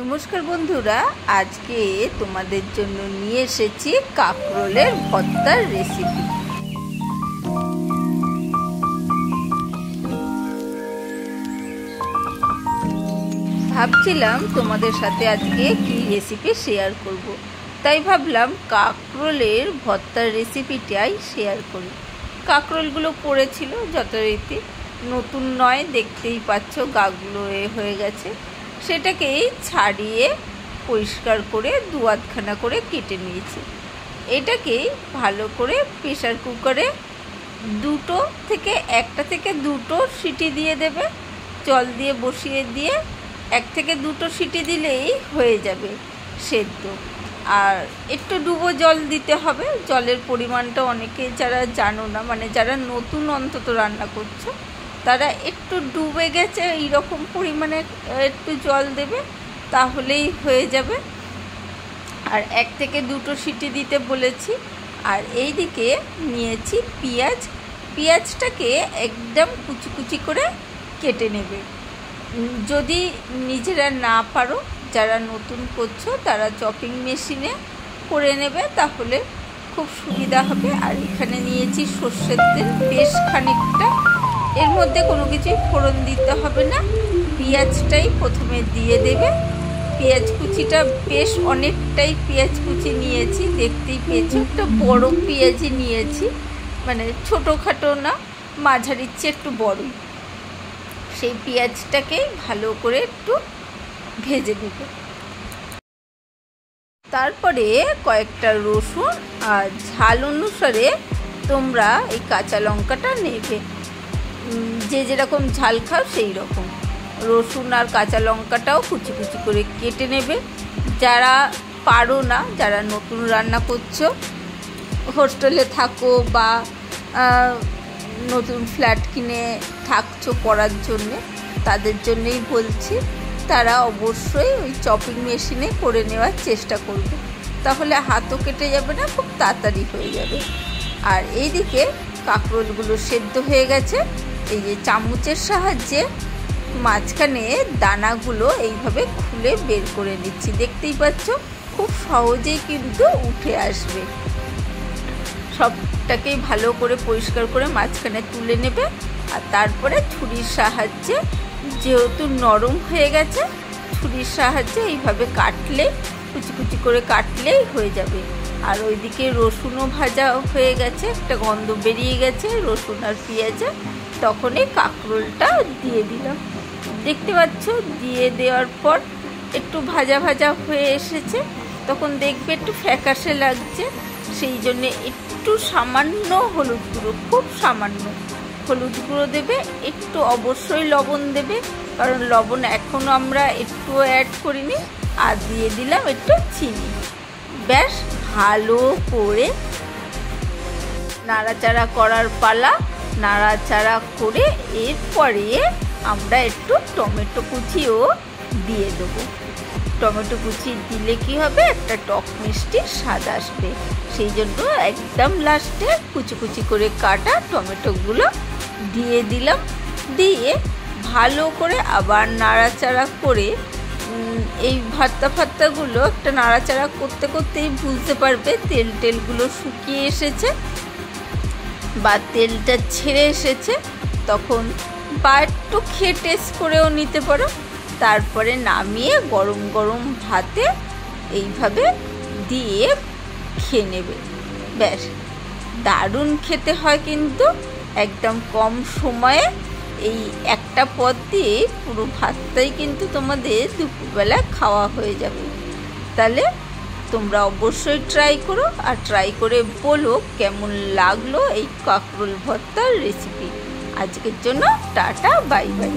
নমস্কার বন্ধুরা, আজকে তোমাদের জন্য নিয়ে এসেছি কাঁকরোলের ভর্তার রেসিপি ভাবছিলাম তোমাদের সাথে আজকে কি রেসিপি শেয়ার করব। তাই ভাবলাম কাঁকরোলের ভর্তার রেসিপিটাই শেয়ার করি কাঁকরোলগুলো পড়েছিল যথারীতি, নতুন নয়, দেখতেই পাচ্ছ গাগুলো এ হয়ে গেছে সেটাকেই ছাড়িয়ে পরিষ্কার করে দু আধখানা করে কেটে নিয়েছি। এটাকেই ভালো করে প্রেশার কুকারে দুটো থেকে, একটা থেকে দুটো সিটি দিয়ে দেবে, জল দিয়ে বসিয়ে দিয়ে এক থেকে দুটো সিটি দিলেই হয়ে যাবে সেদ্ধ। আর একটু ডুবো জল দিতে হবে, জলের পরিমাণটা অনেকে যারা জানো না মানে যারা নতুন অন্তত রান্না করছ তারা একটু ডুবে গেছে, এইরকম পরিমাণে একটু জল দেবে, তাহলেই হয়ে যাবে। আর এক থেকে দুটো সিটি দিতে বলেছি। আর এই দিকে নিয়েছি পেঁয়াজ। পেঁয়াজটাকে একদম কুচি কুচি করে কেটে নেবে। যদি নিজেরা না পারো, যারা নতুন করছ, তারা চপিং মেশিনে করে নেবে, তাহলে খুব সুবিধা হবে। আর এখানে নিয়েছি সর্ষের তেল বেশ খানিকটা। এর মধ্যে কোনো কিছুই ফোড়ন দিতে হবে না। পেঁয়াজটাই প্রথমে দিয়ে দেবে। পেঁয়াজ কুচিটা বেশ অনেকটাই পেঁয়াজ কুচি নিয়েছি, দেখতেই পেয়েছি। একটা বড় পেঁয়াজই নিয়েছি মানে ছোটোখাটো না মাঝারির চেয়ে একটু বড়ই সেই পেঁয়াজটাকে ভালো করে একটু ভেজে নেব। তারপরে কয়েকটা রসুন আর ঝাল অনুসারে তোমরা এই কাঁচা লঙ্কাটা নেবে। যে যেরকম ঝাল খাও, সেই রকম। রসুন আর কাঁচা লঙ্কাটাও কুচি কুচি করে কেটে নেবে। যারা পারো না, যারা নতুন রান্না করছ, হোস্টেলে থাকো বা নতুন ফ্ল্যাট কিনে থাকছো করার জন্যে, তাদের জন্যেই বলছি, তারা অবশ্যই ওই চপিং মেশিনে করে নেওয়ার চেষ্টা করবে। তাহলে হাতও কেটে যাবে না, খুব তাড়াতাড়ি হয়ে যাবে। আর এইদিকে কাঁকরোলগুলো সেদ্ধ হয়ে গেছে। এই যে চামচের সাহায্যে মাঝখানে দানাগুলো এইভাবে খুলে বের করে নিচ্ছি। দেখতেই পাচ্ছ, খুব সহজেই কিন্তু উঠে আসবে। সবটাকেই ভালো করে পরিষ্কার করে মাঝখানে তুলে নেবে আর তারপরে ছুরির সাহায্যে যেহেতু নরম হয়ে গেছে, ছুরির সাহায্যে এইভাবে কাটলে, কুচি কুচি করে কাটলেই হয়ে যাবে। আর ওইদিকে রসুনও ভাজা হয়ে গেছে, একটা গন্ধ বেরিয়ে গেছে, রসুন আর পেঁয়াজে, তখনই কাঁকরোলটা দিয়ে দিলাম। দেখতে পাচ্ছ, দিয়ে দেওয়ার পর একটু ভাজা ভাজা হয়ে এসেছে, তখন দেখবে একটু ফ্যাকাশে লাগছে, সেই জন্যে একটু সামান্য হলুদ গুঁড়ো, খুব সামান্য। হলুদ গুঁড়ো দেবে, একটু অবশ্যই লবণ দেবে, কারণ লবণ এখনও আমরা একটু অ্যাড করিনি, আর দিয়ে দিলাম একটু চিনি। ব্যাস ভালো করে নাড়াচাড়া করার পালা, নাড়াচাড়া করে এরপরে আমরা একটু টমেটো কুচিও দিয়ে দেবো। টমেটো কুচি দিলে কি হবে? একটা টক মিষ্টি স্বাদ আসবে। সেই জন্য একদম লাস্টে কুচি কুচি করে কাটা টমেটোগুলো দিয়ে দিলাম। দিয়ে ভালো করে আবার নাড়াচাড়া করে এই ভাত্তা ফাত্তাগুলো একটা নাড়াচাড়া করতে করতেই বুঝতে পারবে, তেল টেলগুলো শুকিয়ে এসেছে বা তেলটা ছেড়ে এসেছে। তখন বা একটু খেয়ে টেস্ট করেও নিতে পারো। তারপরে নামিয়ে গরম গরম ভাতে এইভাবে দিয়ে খেয়ে নেবে। ব্যাস, দারুণ খেতে হয় কিন্তু, একদম কম সময়ে এই একটা পদ দিয়ে পুরো ভাতটাই কিন্তু তোমাদের দুপুরবেলা খাওয়া হয়ে যাবে। তাহলে তোমরা অবশ্যই ট্রাই করো আর ট্রাই করে বলো কেমন লাগল এই কাঁকরোল ভর্তার রেসিপি আজকের জন্য টাটা বাই বাই